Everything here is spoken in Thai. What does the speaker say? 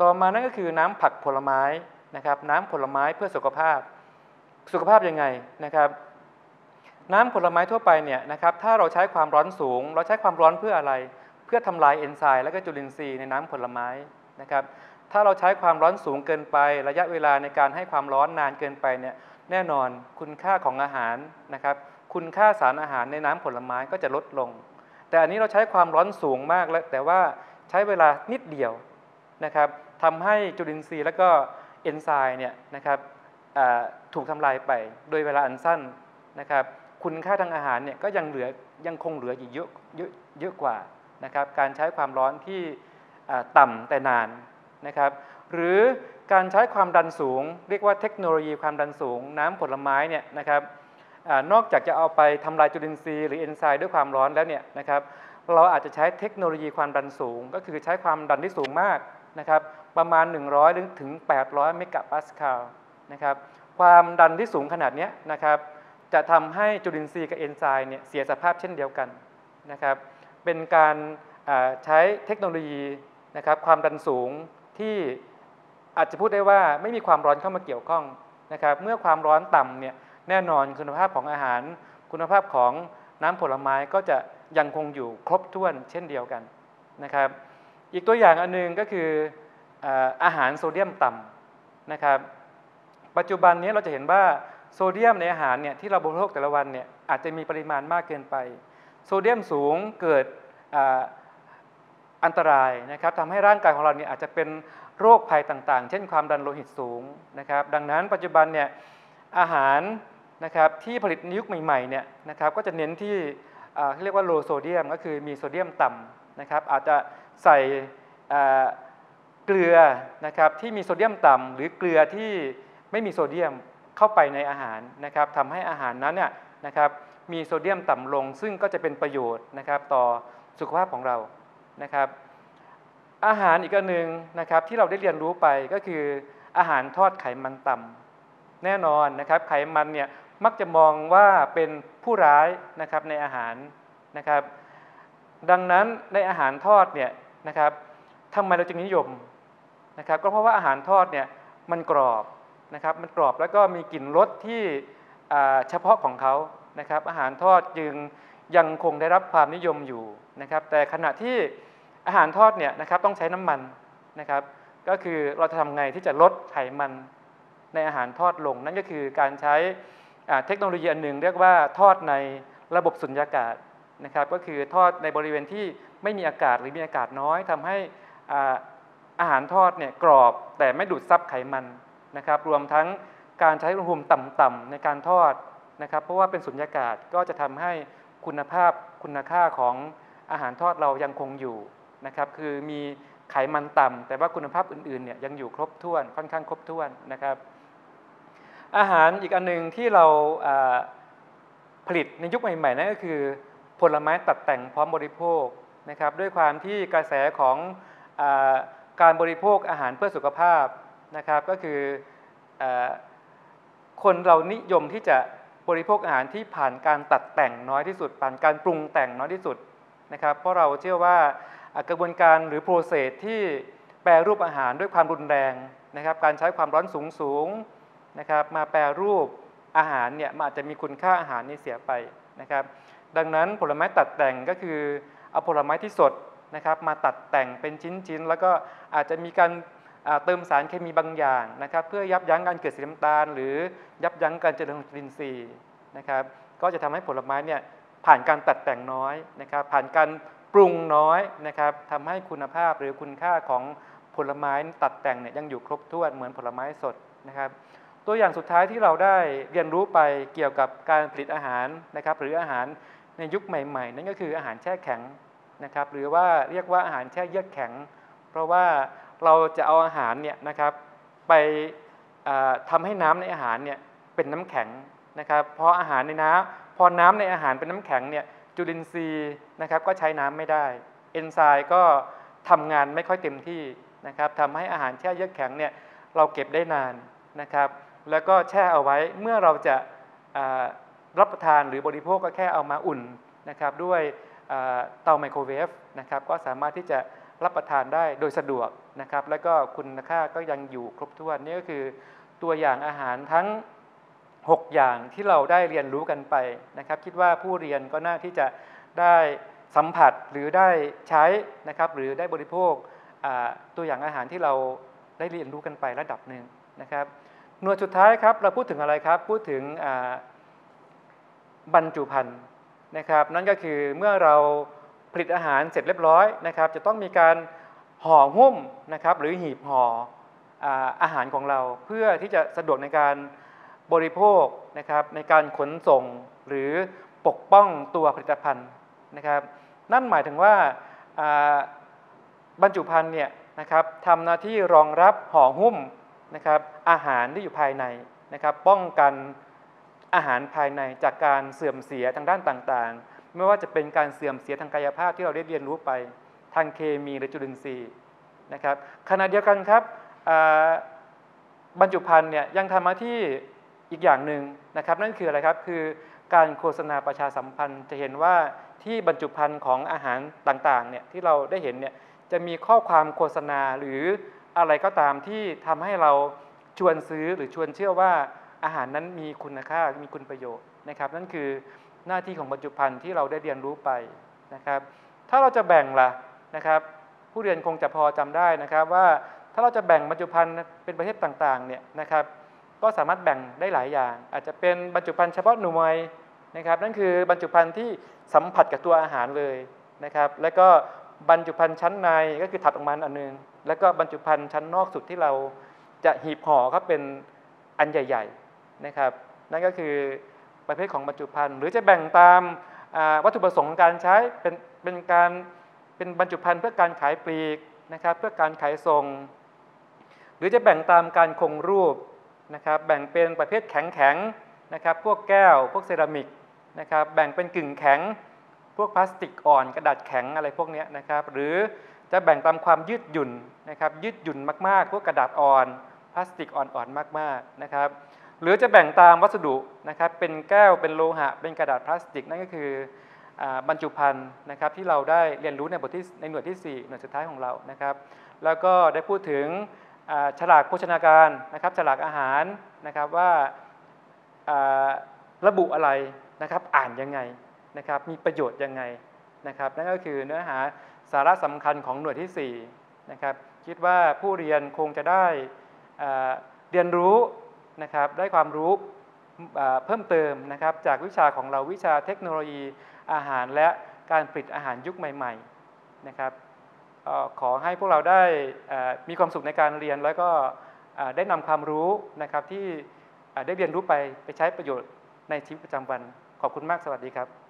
ต่อมานั่นก็คือน้ำผักผลไม้นะครับน้ำผลไม้เพื่อสุขภาพ สุขภาพยังไงนะครับ น้ำผลไม้ทั่วไปเนี่ยนะครับถ้าเราใช้ความร้อนสูง เราใช้ความร้อนเพื่ออะไร เพื่อทำลายเอนไซม์และก็จุลินทรีย์ในน้ำผลไม้นะครับถ้าเราใช้ความร้อนสูงเกินไป ระยะเวลาในการให้ความร้อนนานเกินไปเนี่ยแน่นอนคุณค่าของอาหารนะครับคุณค่าสารอาหารในน้ำผลไม้ก็จะลดลง แต่อันนี้เราใช้ความร้อนสูงมากแล้วแต่ว่าใช้เวลานิดเดียวนะครับ ทำให้จุลินทรีย์และก็เอนไซม์เนี่ยนะครับถูกทำลายไปโดยเวลาอันสั้นนะครับ คุณค่าทางอาหารเนี่ยก็ยังเหลือยังคงเหลืออยู่เยอะเยอะเยอะกว่านะครับ การใช้ความร้อนที่ต่ำแต่นานนะครับ หรือการใช้ความดันสูง เรียกว่าเทคโนโลยีความดันสูง น้ำผลไม้เนี่ยนะครับนอกจากจะเอาไปทำลายจุลินทรีย์หรือเอนไซม์ด้วยความร้อนแล้วเนี่ยนะครับ เราอาจจะใช้เทคโนโลยีความดันสูง ก็คือใช้ความดันที่สูงมาก นะครับประมาณ 100ถึง 800 เมกะปาสคาลนะครับความดันที่สูงขนาดนี้นะครับจะทำให้จุลินทรีย์กับเอนไซม์เนี่ยเสียสภาพเช่นเดียวกันนะครับเป็นการใช้เทคโนโลยีนะครับความดันสูงที่อาจจะพูดได้ว่าไม่มีความร้อนเข้ามาเกี่ยวข้องนะครับเมื่อความร้อนต่ำเนี่ยแน่นอนคุณภาพของอาหาร คุณภาพของน้ำผลไม้ก็จะยังคงอยู่ครบถ้วนเช่นเดียวกันนะครับ อีกตัวอย่างอันนึงก็คืออาหารโซเดียมต่ำนะครับ ปัจจุบันนี้เราจะเห็นว่าโซเดียมในอาหารเนี่ยที่เราบริโภคแต่ละวันเนี่ยอาจจะมีปริมาณมากเกินไป โซเดียมสูงเกิดอันตรายนะครับทำให้ร่างกายของเราเนี่ยอาจจะเป็นโรคภัยต่างๆ เช่นความดันโลหิตสูงนะครับ ดังนั้นปัจจุบันเนี่ยอาหารนะครับที่ผลิตในยุคใหม่ๆเนี่ยนะครับก็จะเน้นที่เรียกว่าโลโซเดียม ก็คือมีโซเดียมต่ำนะครับอาจจะ ใส่เกลือนะครับที่มีโซเดียมต่ำหรือเกลือที่ไม่มีโซเดียมเข้าไปในอาหารนะครับทำให้อาหารนั้นเนี่ยนะครับมีโซเดียมต่ำลง ซึ่งก็จะเป็นประโยชน์นะครับต่อสุขภาพของเรานะครับอาหารอีกอันหนึ่งนะครับที่เราได้เรียนรู้ไปก็คืออาหารทอดไขมันต่ำแน่นอนนะครับไขมันเนี่ยมักจะมองว่าเป็นผู้ร้ายนะครับในอาหารนะครับดังนั้นในอาหารทอดเนี่ย นะครับทำไมเราจึงนิยมนะครับก็เพราะว่าอาหารทอดเนี่ยมันกรอบนะครับมันกรอบแล้วก็มีกลิ่นรสที่เฉพาะของเขานะครับอาหารทอดจึงยังคงได้รับความนิยมอยู่นะครับแต่ขณะที่อาหารทอดเนี่ยนะครับต้องใช้น้ำมันนะครับก็คือเราจะทำไงที่จะลดไขมันในอาหารทอดลง นั่นก็คือการใช้เทคโนโลยีอันหนึ่งเรียกว่าทอดในระบบสุญญากาศ นะครับก็คือทอดในบริเวณที่ไม่มีอากาศหรือมีอากาศน้อยทำให้อาหารทอดเนี่ยกรอบแต่ไม่ดูดซับไขมันนะครับรวมทั้งการใช้อุณหภูมิต่ำๆในการทอดนะครับเพราะว่าเป็นสุญญากาศก็จะทำให้คุณภาพคุณค่าของอาหารทอดเรายังคงอยู่นะครับคือมีไขมันต่ำแต่ว่าคุณภาพอื่นๆเนี่ยยังอยู่ครบถ้วนค่อนข้างครบถ้วนนะครับอาหารอีกอันหนึ่งที่เราผลิตในยุคใหม่ๆนั่นก็คือ ผลไม้ตัดแต่งพร้อมบริโภคนะครับด้วยความที่กระแสของอการบริโภคอาหารเพื่อสุขภาพนะครับก็คืออคนเรานิยมที่จะบริโภคอาหารที่ผ่านการตัดแต่งน้อยที่สุด ผ่านการปรุงแต่งน้อยที่สุดนะครับเพราะเราเชื่อว่ากระบวนการหรือโปรเซสที่แปรรูปอาหารด้วยความรุนแรงนะครับการใช้ความร้อนสูงสูงนะครับมาแปรรูปอาหารเนี่ยมันอาจจะมีคุณค่าอาหารนี้เสียไปนะครับ ดังนั้นผลไม้ตัดแต่งก็คือเอาผลไม้ที่สดนะครับมาตัดแต่งเป็นชิ้นๆ แล้วก็อาจจะมีการเติมสารเคมีบางอย่างนะครับ เพื่อยับยั้งการเกิดสีน้ำตาล หรือยับยั้งการเจริญของจุลินทรีย์นะครับ ก็จะทำให้ผลไม้เนี่ยผ่านการตัดแต่งน้อยนะครับ ผ่านการปรุงน้อยนะครับทำให้คุณภาพหรือคุณค่าของผลไม้ตัดแต่งเนี่ยยังอยู่ครบถ้วนเหมือนผลไม้สดนะครับ ตัวอย่างสุดท้ายที่เราได้เรียนรู้ไปเกี่ยวกับการผลิตอาหารนะครับ หรืออาหาร ในยุคใหม่ๆ นั่นก็คืออาหารแช่แข็งนะครับหรือว่าเรียกว่าอาหารแช่เยือกแข็ง เพราะว่าเราจะเอาอาหารเนี่ยนะครับไปทำให้น้ำในอาหารเนี่ยเป็นน้ำแข็งนะครับพออาหารในน้ำพอน้ำในอาหารเป็นน้ำแข็งเนี่ยจุลินทรีย์นะครับก็ใช้น้ำไม่ได้ เอนไซม์ก็ทำงานไม่ค่อยเต็มที่นะครับทำให้อาหารแช่เยือกแข็งเนี่ยเราเก็บได้นานนะครับแล้วก็แช่เอาไว้เมื่อเราจะ รับประทานหรือบริโภคก็แค่เอามาอุ่นนะครับด้วยเตาไมโครเวฟนะครับก็สามารถที่จะรับประทานได้โดยสะดวกนะครับแล้วก็คุณค่าก็ยังอยู่ครบถ้วนนี่ก็คือตัวอย่างอาหารทั้ง 6 อย่างที่เราได้เรียนรู้กันไปนะครับคิดว่าผู้เรียนก็น่าที่จะได้สัมผัสหรือได้ใช้นะครับหรือได้บริโภคตัวอย่างอาหารที่เราได้เรียนรู้กันไประดับหนึ่งนะครับหน่วยสุดท้ายครับเราพูดถึงอะไรครับพูดถึง บรรจุภัณฑ์นะครับ นั่นก็คือเมื่อเราผลิตอาหารเสร็จเรียบร้อยนะครับ จะต้องมีการห่อหุ้มนะครับ หรือหีบห่ออาหารของเราเพื่อที่จะสะดวกในการบริโภคนะครับ ในการขนส่งหรือปกป้องตัวผลิตภัณฑ์นะครับ นั่นหมายถึงว่าบรรจุภัณฑ์เนี่ยนะครับทำหน้าที่รองรับห่อหุ้มนะครับอาหารที่อยู่ภายในนะครับ ป้องกัน อาหารภายในจากการเสื่อมเสียทางด้านต่างๆ ไม่ว่าจะเป็นการเสื่อมเสียทางกายภาพที่เราได้เรียนรู้ไป ทางเคมีหรือจุลินทรีย์นะครับขณะเดียวกันครับบรรจุภัณฑ์เนี่ยยังทำหน้าที่อีกอย่างหนึ่งนะครับ นั่นคืออะไรครับคือการโฆษณาประชาสัมพันธ์จะเห็นว่าที่บรรจุภัณฑ์ของอาหารต่างๆเนี่ยที่เราได้เห็นเนี่ยจะมีข้อความโฆษณาหรืออะไรก็ตามที่ทำให้เราชวนซื้อหรือชวนเชื่อว่า อาหารนั้นมีคุณค่ามีคุณประโยชน์นะครับ นั่นคือหน้าที่ของบรรจุภัณฑ์ที่เราได้เรียนรู้ไปนะครับ ถ้าเราจะแบ่งล่ะนะครับ ผู้เรียนคงจะพอจำได้นะครับ ว่าถ้าเราจะแบ่งบรรจุภัณฑ์เป็นประเภทต่างๆเนี่ยนะครับ ก็สามารถแบ่งได้หลายอย่าง อาจจะเป็นบรรจุภัณฑ์เฉพาะหน่วยนะครับนั่นคือบรรจุภัณฑ์ที่สัมผัสกับตัวอาหารเลยนะครับ แล้วก็บรรจุภัณฑ์ชั้นในก็คือถัดออกมาอันหนึง แล้วก็บรรจุภัณฑ์ชั้นนอกสุดที่เราจะหีบห่อครับเป็นอันใหญ่ ๆ นะครับ นั่นก็คือประเภทของบรรจุภัณฑ์หรือจะแบ่งตามวัตถุประสงค์การใช้เป็นเป็นการเป็นบรรจุภัณฑ์เพื่อการขายปลีกนะครับ เพื่อการขายส่ง หรือจะแบ่งตามการคงรูปนะครับ แบ่งเป็นประเภทแข็งแข็งๆนะครับ พวกแก้ว พวกเซรามิกนะครับ แบ่งเป็นกึ่งแข็ง พวกพลาสติกอ่อนกระดาษแข็งอะไรพวกนี้นะครับ หรือจะแบ่งตามความยืดหยุ่นนะครับ ยืดหยุ่นมากๆ พวกกระดาษอ่อน พลาสติกอ่อนๆมากๆนะครับ หรือจะแบ่งตามวัสดุนะครับเป็นแก้วเป็นโลหะ เป็นกระดาษพลาสติก นั่นก็คืออบรรจุภัณฑ์นะครับที่เราได้เรียนรู้ในบทที่ในหน่วยที่ 4 หน่วยสุดท้ายของเรานะครับ แล้วก็ได้พูดถึงฉลากโภชนาการนะครับฉลากอาหารนะครับว่าระบุอะไรนะครับอ่านยังไงนะครับมีประโยชน์ยังไงนะครับนั่นก็คือเนื้อหาสาระสำคัญของหน่วยที่4นะครับคิดว่าผู้เรียนคงจะได้เรียนรู้ นะครับได้ความรู้เพิ่มเติมนะครับจากวิชาของเราวิชาเทคโนโลยีอาหารและการผลิตอาหารยุคใหม่ๆนะครับขอให้พวกเราได้มีความสุขในการเรียนแล้วก็ได้นำความรู้นะครับที่ได้เรียนรู้ไปไปใช้ประโยชน์ในชีวิตประจำวัน ขอบคุณมากสวัสดีครับ